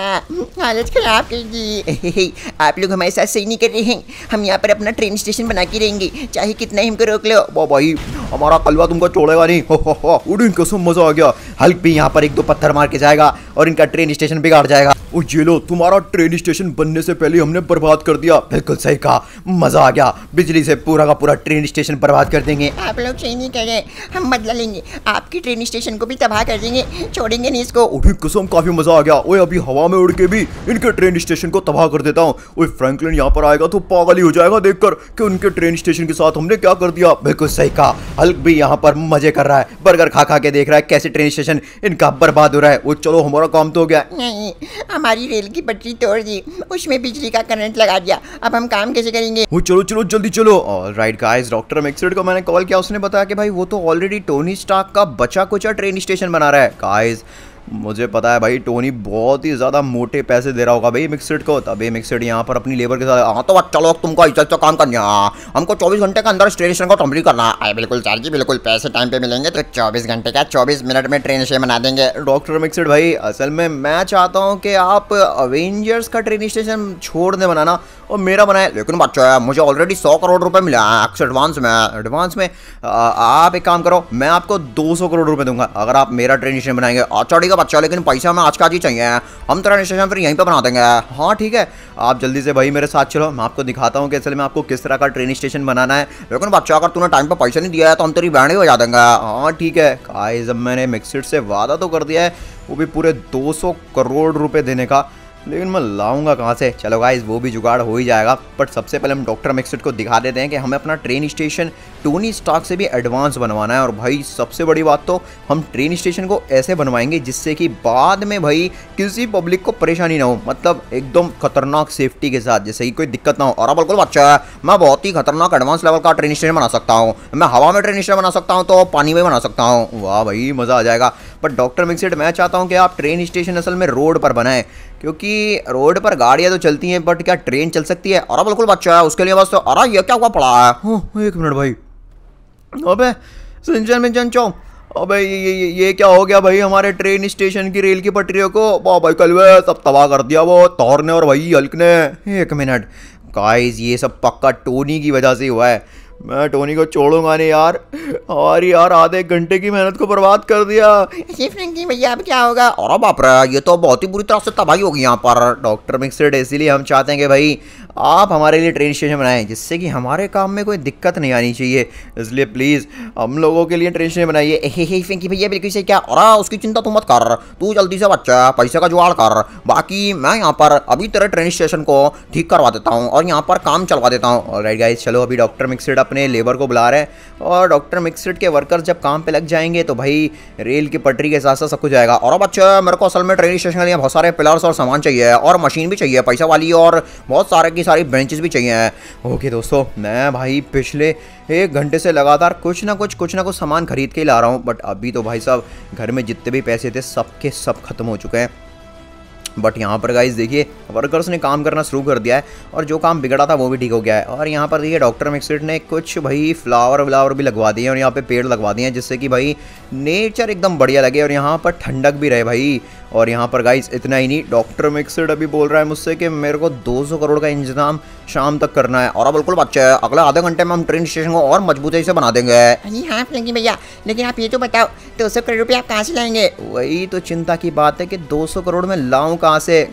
C: हालत खराब कर दी। आप लोग हमारे साथ सही नहीं कर रहे हैं। हम यहाँ पर अपना ट्रेन स्टेशन बना के रहेंगे। चाहे कितना ही हमको रोक लो।
A: भाई हमारा कलवा तुमको छोड़ेगा नहीं। हो हो हो कसम मज़ा आ गया हल्क भी यहाँ पर एक दो पत्थर मार के जाएगा। और इनका ट्रेन स्टेशन बिगाड़ जाएगा। ओ ये लो तुम्हारा ट्रेन स्टेशन बनने से पहले हमने बर्बाद कर दिया। बिल्कुल सही कहा। मज़ा आ गया। बिजली से पूरा का पूरा ट्रेन स्टेशन बर्बाद कर देंगे।
C: आप लोग सही नहीं कह रहे हम बदला लेंगे। आपकी ट्रेन स्टेशन को भी तबाह कर देंगे। छोड़ेंगे नहीं इसको।
A: उठी कसम काफ़ी मज़ा आ गया। ओए अभी हवा में उड़ के भी इनके ट्रेन स्टेशन को तबाह कर देता हूँ। ओए फ्रैंकलिन यहाँ पर आएगा तो पागल ही हो जाएगा देखकर कि उनके ट्रेन स्टेशन के साथ हमने क्या कर दिया। बिल्कुल सही कहा। हल्क भी यहाँ पर मज़े कर रहा है। बर्गर खा खा के देख रहा है कैसे ट्रेन स्टेशन इनका बर्बाद हो रहा है। वो चलो हमारा हमारा काम तो हो गया।
C: नहीं हमारी रेल की पटरी तोड़ दी। उसमें बिजली का करंट लगा दिया। अब हम काम कैसे करेंगे?
A: वो चलो चलो जल्दी चलो। राइट गाइस डॉक्टर मिक्सड को मैंने कॉल किया। उसने बताया कि भाई वो तो ऑलरेडी टोनी स्टार्क का बचा कुचा ट्रेन स्टेशन बना रहा है। गाइस मुझे पता है भाई टोनी बहुत ही ज़्यादा मोटे पैसे दे रहा होगा भाई मिक्सड को। तभी मिक्सड यहाँ पर अपनी लेबर के साथ हाँ तो चलो तुमको ऐसा अच्छा काम करना हमको 24 घंटे के अंदर स्टेशन को कंप्लीट करना है।
B: बिल्कुल सर जी, बिल्कुल, पैसे टाइम पे मिलेंगे तो 24 घंटे का 24 मिनट में ट्रेन स्टेशन बना देंगे?
A: डॉक्टर मिक्सड भाई, असल में मैं चाहता हूँ कि आप अवेंजर्स का ट्रेन स्टेशन छोड़ दें बनाना। और मेरा बनाए
B: लेकिन बच्चा मुझे ऑलरेडी सौ करोड़ रुपए मिला। है एडवांस में
A: एडवांस में आप एक काम करो, मैं आपको 200 करोड़ रुपए दूँगा, अगर आप मेरा ट्रेन स्टेशन बनाएँगे।
B: अच्छा ठीक है बच्चा, लेकिन पैसा हमें आज का आज ही चाहिए। हम ट्रेन स्टेशन फिर यहीं पर बना देंगे।
A: हाँ ठीक है। आप जल्दी से भाई मेरे साथ चलो, मैं आपको दिखाता हूँ कि असल में आपको किस तरह का ट्रेन स्टेशन बनाना है।
B: लेकिन बच्चा, अगर तूने टाइम पर पैसा नहीं दिया है तो हम तेरी बैंड ही बजा देंगे।
A: हाँ ठीक है। गाइस अब मैंने मिक्सड से वादा तो कर दिया है, वो भी पूरे 200 करोड़ रुपए देने का। लेकिन मैं लाऊँगा कहाँ से? चलो गाइज़ वो भी जुगाड़ हो ही जाएगा। बट सबसे पहले हम डॉक्टर मिक्सड को दिखा देते हैं कि हमें अपना ट्रेन स्टेशन टोनी स्टॉक से भी एडवांस बनवाना है। और भाई, सबसे बड़ी बात तो हम ट्रेन स्टेशन को ऐसे बनवाएँगे जिससे कि बाद में भाई किसी पब्लिक को परेशानी ना हो। मतलब एकदम खतरनाक सेफ्टी के साथ, जैसे कि कोई दिक्कत ना हो।
B: और बिल्कुल बच्चा है, मैं बहुत ही खतरनाक एडवांस लेवल का ट्रेन स्टेशन बना सकता हूँ। मैं हवा में ट्रेन स्टेशन बना सकता हूँ तो पानी में बना सकता हूँ।
A: वाह भाई, मज़ा आ जाएगा। बट डॉक्टर मिक्सड मैं चाहता हूँ कि आप ट्रेन स्टेशन असल में रोड पर बनाएँ। क्योंकि रोड पर गाड़ियाँ तो चलती हैं बट क्या ट्रेन चल सकती है?
B: और बिल्कुल बच्चा है उसके लिए बस तो अरे ये क्या हुआ पड़ा
A: है? एक मिनट भाई। अबे सिंचन मिंचन चौ। अबे ये, ये ये क्या हो गया भाई हमारे ट्रेन स्टेशन की रेल की पटरियों को? वाह भाई कल सब तबाह कर दिया वो तौर ने और भाई हल्क ने। एक मिनट। गाइस ये सब पक्का टोनी की वजह से हुआ है। मैं टोनी को छोड़ूँगा नहीं यार। और यार आधे घंटे की मेहनत को बर्बाद कर दिया।
C: भैया अब क्या होगा?
B: और बाप रे ये तो बहुत ही बुरी तरह से तबाही होगी यहाँ पर।
A: डॉक्टर मिक्सड इसीलिए हम चाहते हैं कि भाई आप हमारे लिए ट्रेन स्टेशन बनाएँ, जिससे कि हमारे काम में कोई दिक्कत नहीं आनी चाहिए। इसलिए प्लीज़ हम लोगों के लिए ट्रेन स्टेशन बनाइए।
C: फेंकी भैया, बिल्कुल से क्या?
B: और उसकी चिंता तू मत कर। तू जल्दी से बच्चा, पैसे का जुगाड़ कर। बाकी मैं यहाँ पर अभी तेरे ट्रेन स्टेशन को ठीक करवा देता हूँ और यहाँ पर काम चलवा देता हूँ।
A: राइट गाइज़ चलो, अभी डॉक्टर मिक्सड अपने लेबर को बुला रहे हैं। और डॉक्टर मिक्सड के वर्कर्स जब काम पे लग जाएँगे तो भाई रेल की पटरी के साथ साथ सब कुछ जाएगा।
B: और बच्चा, मेरे को असल में ट्रेन स्टेशन के लिए बहुत सारे पिलर्स और सामान चाहिए और मशीन भी चाहिए, पैसा वाली और बहुत सारे की सारी बेंचेस भी चाहिए हैं।
A: ओके दोस्तों, मैं भाई पिछले एक घंटे से लगातार कुछ ना कुछ कुछ ना कुछ सामान खरीद के ही ला रहा हूँ बट अभी तो भाई साहब घर में जितने भी पैसे थे, सब के सब खत्म हो चुके हैं। बट यहाँ पर गाइज़ देखिए वर्कर्स ने काम करना शुरू कर दिया है और जो काम बिगड़ा था वो भी ठीक हो गया है। और यहाँ पर देखिए डॉक्टर मिक्सड ने कुछ भाई फ्लावर व्लावर भी लगवा दिए और यहाँ पे पेड़ लगवा दिए हैं, जिससे कि भाई नेचर एकदम बढ़िया लगे और यहाँ पर ठंडक भी रहे भाई। और यहाँ पर गाइस इतना ही नहीं डॉक्टर मिक्सड अभी बोल रहा है मुझसे कि मेरे को 200 करोड़ का इंतज़ाम शाम तक करना है।
B: और बिल्कुल बच्चा है अगले आधे घंटे में हम ट्रेन स्टेशन को और मजबूती से बना देंगे।
C: हाँ फ्रेंकी भैया लेकिन आप ये तो बताओ दो सौ करोड़ रुपया आप कहाँ से लाएँगे?
A: वही तो चिंता की बात है कि दो सौ करोड़ में लाऊं कहाँ से?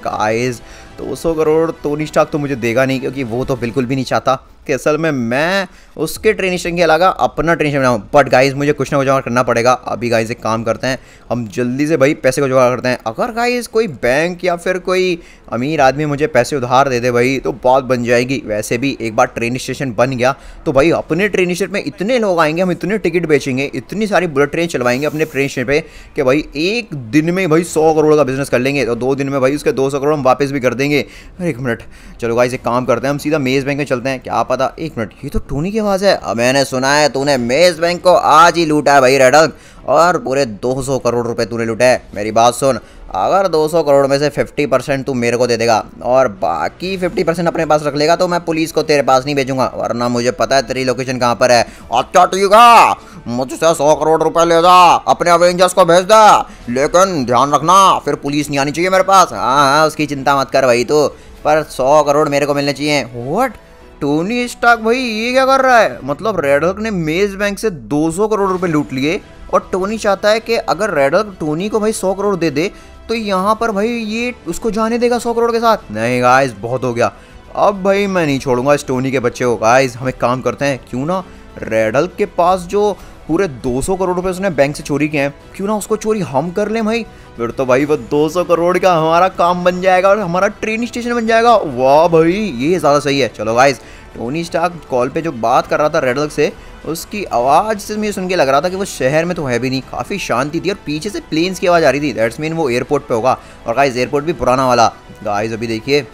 A: गाइस 200 करोड़ टोनी स्टाक तो मुझे देगा नहीं, क्योंकि वो तो बिल्कुल भी नहीं चाहता। कि असल में मैं उसके ट्रेन स्टेशन के अलावा अपना ट्रेन स्टेशन बनाऊँ। बट गाइज़ मुझे कुछ ना कुछ जुगाड़ करना पड़ेगा। अभी गाइज़ एक काम करते हैं। हम जल्दी से भाई पैसे को जुगाड़ करते हैं। अगर गाइज़ कोई बैंक या फिर कोई अमीर आदमी मुझे पैसे उधार दे दे भाई तो बात बन जाएगी। वैसे भी एक बार ट्रेन स्टेशन बन गया तो भाई अपने ट्रेन स्टेशन में इतने लोग आएँगे, हम इतने टिकट बेचेंगे, इतनी सारी बुलेट ट्रेन चलवाएँगे अपने ट्रेन स्टेशन पर कि भाई एक दिन में भाई सौ करोड़ का बिज़नेस कर लेंगे। तो दो दिन में भाई उसके दो सौ करोड़ हम वापस भी कर देंगे। एक मिनट। चलो गाइस एक काम करते हैं, हम सीधा मेज़ बैंक में चलते हैं। क्या पता, एक मिनट, ये तो टोनी की आवाज़ है।
B: मैंने सुना है, तूने मेज़ बैंक को आज ही लूटा है भाई रेडल और पूरे 200 करोड़ रुपए तूने लूटे मेरी बात सुन। अगर 200 करोड़ में से 50 परसेंट तू मेरे को दे देगा और बाकी 50 परसेंट अपने पास रख लेगा तो मैं पुलिस को तेरे पास नहीं भेजूँगा, वरना मुझे पता है तेरी लोकेशन कहाँ पर है। अच्छा ठीक है? मुझसे सौ करोड़ रुपए ले जा, अपने अवेंजर्स को भेज दे। लेकिन ध्यान रखना, फिर पुलिस नहीं आनी चाहिए मेरे पास। हाँ हाँ उसकी चिंता मत कर भाई तो पर सौ करोड़ मेरे को मिलने चाहिए।
A: वट टोनी स्टाक भाई, ये क्या कर रहा है? मतलब रेड ने मेज बैंक से 200 करोड़ रुपए लूट लिए, और टोनी चाहता है कि अगर रेड हल्क टोनी को भाई 100 करोड़ दे दे तो यहाँ पर भाई ये उसको जाने देगा सौ करोड़ के साथ। नहीं गाइस बहुत हो गया। अब भाई मैं नहीं छोड़ूँगा इस टोनी के बच्चे को। गाइस हम एक काम करते हैं, क्यों ना रेडल के पास जो पूरे 200 करोड़ रुपए उसने बैंक से चोरी किए हैं, क्यों ना उसको चोरी हम कर लें भाई? फिर तो भाई वो 200 करोड़ का हमारा काम बन जाएगा और हमारा ट्रेन स्टेशन बन जाएगा। वाह भाई, ये ज़्यादा सही है। चलो गाइस टोनी स्टार्क कॉल पे जो बात कर रहा था रेडल से, उसकी आवाज़ से मुझे सुन के लग रहा था कि वो शहर में तो है भी नहीं। काफ़ी शांति थी और पीछे से प्लेन्स की आवाज़ आ रही थी। दैट्स मीन वो एयरपोर्ट पे होगा। और गाइस एयरपोर्ट भी पुराना वाला। गाइस अभी देखिए,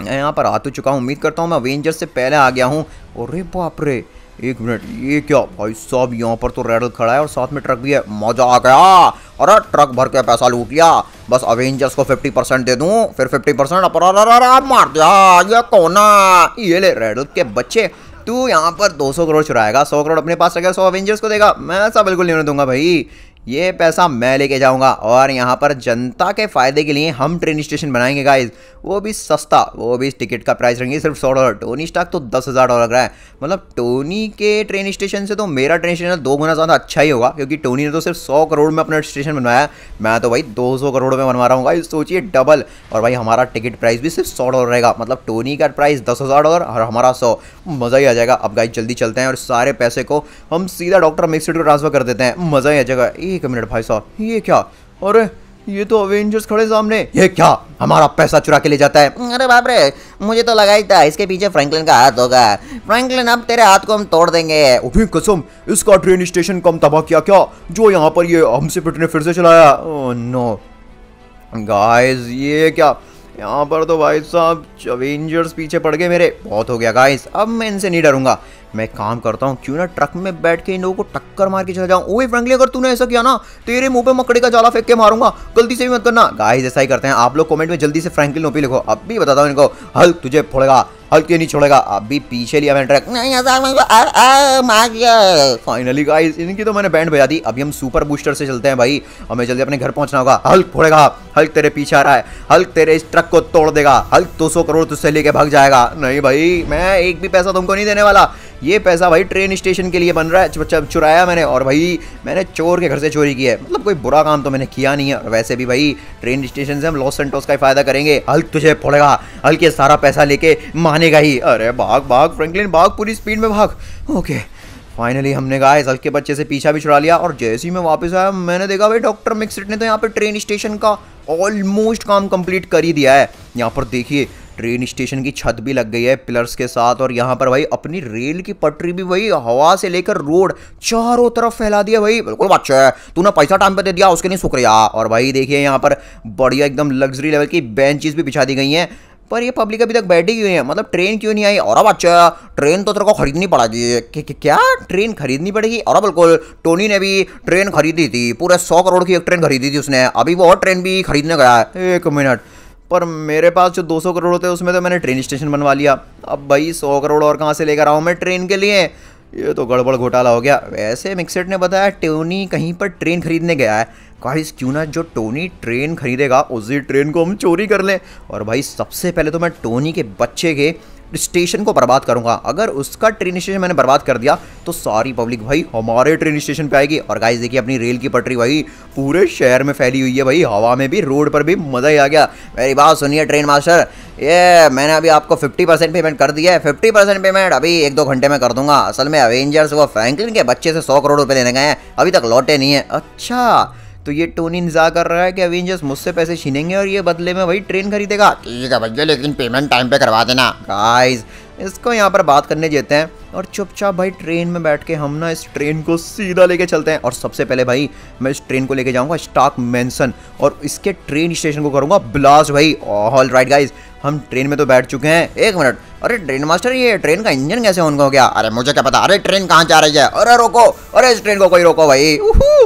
A: मैं यहाँ पर आ तो चुका हूँ। उम्मीद करता हूँ मैं अवेंजर से पहले आ गया हूँ। और रे बाप रे! एक मिनट, ये क्या? भाई साहब, यहाँ पर तो रेडल खड़ा है और साथ में ट्रक भी है। मज़ा आ गया। अरे, ट्रक भर के पैसा लूट लिया। बस अवेंजर्स को 50 परसेंट दे दूँ, फिर 50 परसेंट अपर मार दिया। ये कौन है? ये ले रेडल के बच्चे। तू यहाँ पर 200 करोड़ चुराएगा 100 करोड़ अपने पास रखेगा 100 अवेंजर्स को देगा। मैं ऐसा बिल्कुल नहीं दूँगा भाई। ये पैसा मैं लेके जाऊँगा और यहाँ पर जनता के फ़ायदे के लिए हम ट्रेन स्टेशन बनाएँगे गाइज़ वो भी सस्ता, वो भी टिकट का प्राइस रहेंगे, सिर्फ़ सौ डॉलर। टोनी स्टाक तो दस हज़ार डॉलर का है। मतलब टोनी के ट्रेन स्टेशन से तो मेरा ट्रेन स्टेशन दो गुना ज़्यादा अच्छा ही होगा, क्योंकि टोनी ने तो सिर्फ़ सौ करोड़ में अपना स्टेशन बनवाया मैं तो भाई दो सौ करोड़ में बनवा रहा हूँ गाइज़ सोचिए डबल और भाई हमारा टिकट प्राइस भी सिर्फ़ सौ डॉलर रहेगा। मतलब टोनी का प्राइस दस हज़ार डॉलर और हमारा सौ। मज़ा ही आ जाएगा। अब गाइज़ जल्दी चलते हैं और सारे पैसे को हम सीधा डॉक्टर मिक्सड को ट्रांसफ़र कर देते हैं। मज़ा ही आ जाएगा। एक मिनट भाई साहब ये क्या? अरे ये तो अवेंजर्स खड़े सामने। ये क्या? हमारा पैसा चुरा के ले जाता है।
C: अरे बाप रे मुझे तो लगा ही था इसके पीछे फ्रैंकलिन का हाथ होगा। फ्रैंकलिन अब तेरे हाथ को हम तोड़ देंगे।
A: उभी कसम इसका ट्रेन स्टेशन कम तबाह किया क्या? जो यहाँ पर ये हमसे पिटने फिर से चलाया। ओ नो गाइस ये क्या? यहाँ पर तो भाई साहब अवेंजर्स पीछे पड़ गए मेरे। बहुत हो गया गाइस अब मैं इनसे नहीं डरूँगा। मैं काम करता हूँ, क्यों ना ट्रक में बैठ के इन लोगों को टक्कर मार के चला जाऊँ? ओए फ्रेंकली अगर तूने ऐसा किया ना, तेरे मुँह पे मकड़ी का जाला फेंक के मारूँगा। गलती से भी मत करना। गाइस ऐसा ही करते हैं। आप लोग कमेंट में जल्दी से फ्रेंकली नोपी लिखो। अब भी बताता हूँ इनको। हल्क तुझे फोड़ेगा। हल्के नहीं छोड़ेगा अब भी पीछे लिया मैंने ट्रक फाइनली गाइस इनकी तो मैंने बैंड बजा दी। अभी हम सुपर बूस्टर से चलते हैं भाई। हमें जल्दी अपने घर पहुँचना होगा। हल्क फोड़ेगा। हल्क तेरे पीछे आ रहा है। हल्क तेरे इस ट्रक को तोड़ देगा। हल्क 200 करोड़ तुझसे लेके भाग जाएगा। नहीं भाई, मैं एक भी पैसा तुमको नहीं देने वाला। ये पैसा भाई ट्रेन स्टेशन के लिए बन रहा है। चुराया मैंने और भाई मैंने चोर के घर से चोरी की है। मतलब कोई बुरा काम तो मैंने किया नहीं है। और वैसे भी भाई ट्रेन स्टेशन से हम लॉस सेंटोस का ही फ़ायदा करेंगे। हल्क तुझे पड़ेगा हल्क ये सारा पैसा लेके मानेगा ही। अरे भाग भाग फ्रैंकलिन भाग पूरी स्पीड में भाग। ओके फाइनली हमने कहा, इस हल्क बच्चे से पीछा भी छुड़ा लिया और जैसे ही मैं वापस आया, मैंने देखा, भाई डॉक्टर मिक्सिट ने तो यहाँ पर ट्रेन स्टेशन का ऑलमोस्ट काम कंप्लीट कर ही दिया है। यहाँ पर देखिए ट्रेन स्टेशन की छत भी लग गई है पिलर्स के साथ और यहाँ पर भाई, अपनी रेल की पटरी भी भाई हवा से लेकर रोड चारों तरफ़ फैला दिया भाई। बिल्कुल अच्छा है, तूने पैसा टाइम पे दे दिया, उसके लिए शुक्रिया। और भाई, देखिए, यहाँ पर बढ़िया एकदम लग्जरी लेवल की बेंचेस भी बिछा दी गई हैं। पर ये पब्लिक अभी तक बैठी क्यों है? मतलब ट्रेन क्यों नहीं आई? और अब अच्छा ट्रेन तो तेरे को खरीदनी पड़ेगी। क्या ट्रेन खरीदनी पड़ेगी? और बिल्कुल टोनी ने भी ट्रेन खरीदी थी। पूरे सौ करोड़ की एक ट्रेन खरीदी थी उसने। अभी वो और ट्रेन भी खरीदने गया है। एक मिनट पर मेरे पास जो 200 करोड़ होते हैं, उसमें तो मैंने ट्रेन स्टेशन बनवा लिया। अब भाई 100 करोड़ और कहाँ से लेकर आऊँ मैं ट्रेन के लिए? ये तो गड़बड़ घोटाला हो गया। वैसे मिक्सेट ने बताया टोनी कहीं पर ट्रेन खरीदने गया है। गाइस क्यों ना जो टोनी ट्रेन खरीदेगा, उसी ट्रेन को हम चोरी कर लें। और भाई, सबसे पहले तो मैं टोनी के बच्चे के स्टेशन को बर्बाद करूँगा। अगर उसका ट्रेन स्टेशन मैंने बर्बाद कर दिया तो सारी पब्लिक भाई, हमारे ट्रेन स्टेशन पे आएगी। और गाइस देखिए, अपनी रेल की पटरी भाई, पूरे शहर में फैली हुई है भाई। हवा में भी, रोड पर भी मज़ा ही आ गया। मेरी बात सुनिए ट्रेन मास्टर ये मैंने अभी आपको 50 परसेंट पेमेंट कर दिया है। 50 परसेंट पेमेंट अभी एक दो घंटे में कर दूँगा। असल में अवेंजर्स वो फ्रैंकलिन के बच्चे से 100 करोड़ रुपए देने गए हैं। अभी तक लौटे नहीं है। अच्छा तो ये टोनी इंतज़ार कर रहा है कि अवेंजर्स मुझसे पैसे छीनेंगे और ये बदले में वही ट्रेन खरीदेगा।
B: ठीक है भैया लेकिन पेमेंट टाइम पे करवा देना।
A: गाइस इसको यहाँ पर बात करने देते हैं और चुपचाप भाई ट्रेन में बैठ के हम ना इस ट्रेन को सीधा लेके चलते हैं। और सबसे पहले भाई मैं इस ट्रेन को लेके जाऊँगा स्टाक मैंसन और इसके ट्रेन स्टेशन को करूँगा ब्लास्ट भाई। ऑल राइट गाइज़ हम ट्रेन में तो बैठ चुके हैं। एक मिनट अरे ट्रेन मास्टर ये ट्रेन का इंजन कैसे ऑन हो गया?
B: अरे, मुझे क्या पता? अरे ट्रेन कहाँ जा रही है?
A: अरे, रोको! अरे, इस ट्रेन को कोई रोको भाई।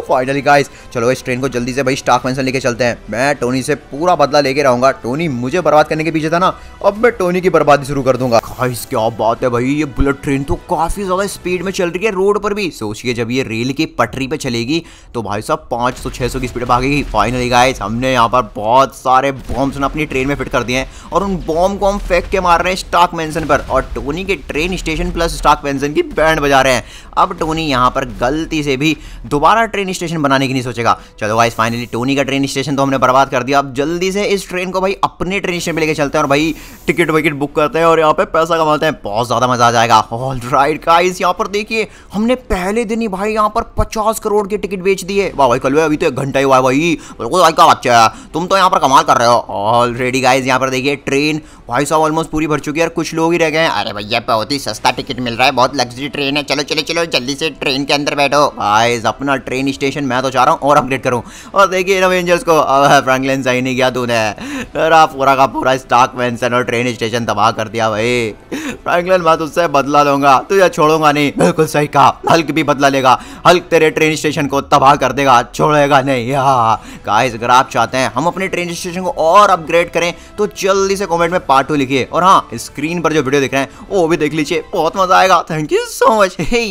A: फाइनली गाइस चलो इस ट्रेन को जल्दी से भाई स्टाक मेंशन लेके चलते हैं। मैं टोनी से पूरा बदला लेके रहूँगा। टोनी मुझे बर्बाद करने के पीछे था ना, अब मैं टोनी की बर्बादी शुरू कर दूँगा। गाइस क्या बात है भाई, ये बुलेट ट्रेन तो काफ़ी ज़्यादा स्पीड में चल रही है रोड पर भी। सोचिए, जब ये रेल की पटरी पे चलेगी तो भाई साहब पाँच सौ, छह सौ की स्पीड भागेगी। फाइनली गाइस हमने यहाँ पर बहुत सारे बॉम्ब्स अपनी ट्रेन में फिट कर दिए हैं और उन बॉम्ब को हम फेंक के मार रहे हैं स्टाक मेंशन पर और टोनी के train station plus Stark mansion की बैंड बजा रहे हैं। अब टोनी यहाँ पर गलती से भी दोबारा ट्रेन स्टेशन बनाने की नहीं सोचेगा। चलो गाइस फाइनली टोनी का ट्रेन स्टेशन तो हमने बर्बाद कर दिया। अब जल्दी से इस ट्रेन को भाई अपने ट्रेन स्टेशन पे लेके चलते हैं और भाई टिकट विकेट बुक करते हैं और यहाँ पे पैसा कमाते हैं। बहुत ज़्यादा मज़ा आ जाएगा। ऑल राइट गाइस यहाँ पर देखिए, हमने पहले दिन ही भाई यहाँ पर पचास करोड़ के टिकट बेच दिए। वाह भाई, कल अभी तो एक घंटा ही हुआ है भाई। बिल्कुल भाई का बच्चा है। तुम तो यहाँ पर कमाल कर रहे हो। ऑलरेडी गाइस यहाँ पर देखिए, ट्रेन भाई साहब ऑलमोस्ट पूरी भर चुकी है और कुछ लोग ही रह गए
B: अरे भैया, बहुत ही सस्ता टिकट मिल रहा है, बहुत लग्जरी ट्रेन है। चलो चलो चलो, जल्दी से ट्रेन के अंदर बैठो।
A: गाइस अपना ट्रेन स्टेशन मैं तो चाह रहा हूँ और अपग्रेड करूँ। और देखिए एंजल्स को, अब फ्रैंकलिन सही नहीं किया तूने। तेरा पूरा का पूरा स्टॉक मेंशन और ट्रेन स्टेशन तबाह कर दिया भाई। फ्रैंकलिन मैं तुझसे बदला लूँगा। तुझे छोड़ूँगा नहीं। बिल्कुल सही कहा। हल्क भी बदला लेगा। हल्क तेरे ट्रेन स्टेशन को तबाह कर देगा। छोड़ेगा नहीं। गाइस अगर आप चाहते हैं हम अपने ट्रेन स्टेशन को और अपग्रेड करें तो जल्दी से कमेंट में पार्ट टू लिखिए। और हाँ स्क्रीन पर जो वीडियो देख रहे हैं, वो भी देख लीजिए। बहुत मज़ा आएगा। Thank you so much hey